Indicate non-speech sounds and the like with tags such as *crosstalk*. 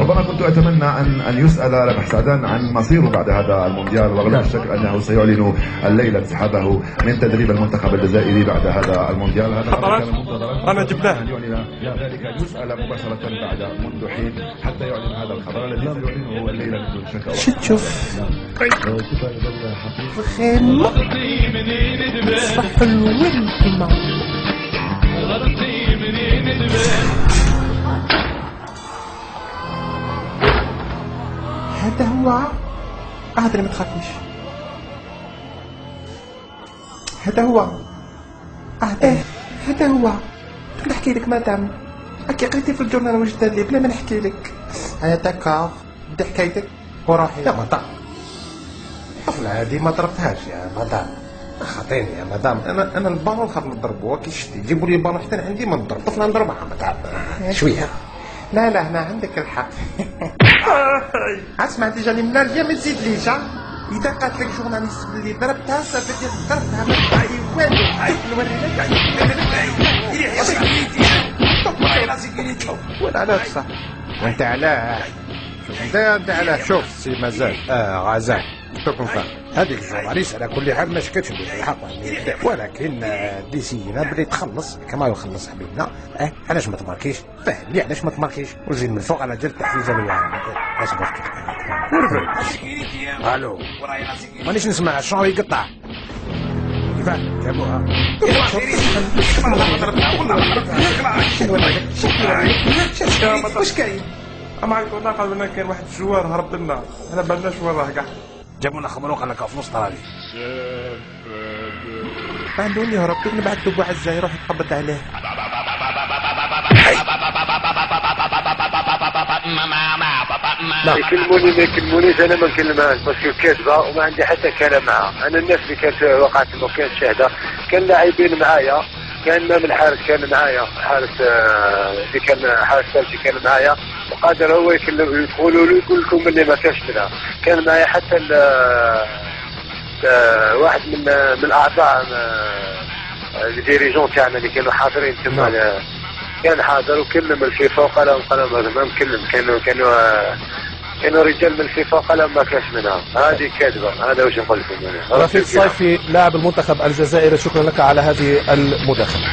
ربما كنت أتمنى ان أن يسأل ربح سعدان عن مصيره بعد هذا المونديال ولا شك أنه سيعلن الليلة انسحابه من تدريب المنتخب الجزائري بعد هذا المونديال. هذا كان منتظرا أنا جبناه ذلك يسأل مباشرة بعد منذ حين حتى يعلن هذا الخبر الذي سيعلنه الليلة بدون شك شو تشوف خيمة صح الوين هذا هو هذا ما تخافيش. هذا هو إيه. هذا هو نحكي لك مدام هكي قريتي في الجورنال وجد لي بلا ما نحكي لك. هيا داكار بدي حكايتك وروحي. يا مدام الطفلة هذه ما ضربتهاش يا مدام. خاطيني يا مدام. أنا أنا البالون خاف نضربوها كي شتي جيبوا لي البالون حتى عندي ما نضرب. طفلة نضربها مدام شوية. لا لا هنا عندك الحق. *laughs* اسمع ديجا لي من الجا ما تزيدليش ها إذا قالت لك جورناليست باللي ضربتها صافي دير ضربتها ما تبعي والو. هاي نوري وأنا على صح. وانت علاه. انت علاه. شوف سي مازال. آه غزال. تكون فاهم هذيك الجورناليست على كل حال ما شكتش ولكن ديسينا بلي تخلص كما يخلص حبيبنا. آه علاش ما تماركيش؟ فاهم لي علاش ما تماركيش؟ وزيد من فوق على جال التحفيزه للعالم اصبر ألو. مانيش نسمع الشعر يقطع. كيفاه جابوها. واش كاين؟ أما عليك والله قال لنا كاين واحد الجوار هرب لنا. أنا بالناش وين راه كاع جابوا لنا خمروق أنا في نص طرالي عندهم يهرب كيف نبعث له بوعزة يروح يتقبض عليه. يكلموني ما يكلمونيش أنا ما نكلمهاش باسكو كاذبه وما عندي حتى كلام معها أنا الناس اللي كانت وقعت ما كانت شاهده كان لاعبين معايا كان إمام الحارس كان معايا حارس آه، اللي كان حارس ثالثي كان معايا. وقادر هو يكلم يقولوا له يقول لكم اللي ما كانش منها. كان معايا حتى ال- آه، واحد من من الاعضاء آه، الديريجون تاعنا اللي كانوا حاضرين تما. آه، كان حاضر وكلم الفيفا وقال لهم قال لهم ما مكلم. كانوا كانوا آه، كانوا رجال من الفيفا قال لهم ما كانش منها. هذه كاذبه هذا واش نقول لكم رفيق صيفي لاعب المنتخب الجزائري شكرا لك على هذه المداخلة.